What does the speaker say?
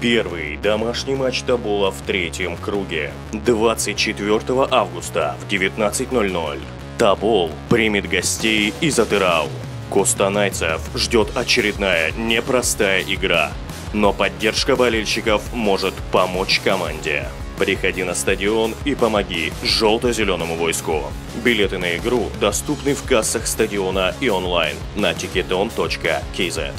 Первый домашний матч Табола в третьем круге. 24 августа в 19.00. Табол примет гостей из Атырау. Костанайцев ждет очередная непростая игра. Но поддержка болельщиков может помочь команде. Приходи на стадион и помоги желто-зеленому войску. Билеты на игру доступны в кассах стадиона и онлайн на ticketon.kz.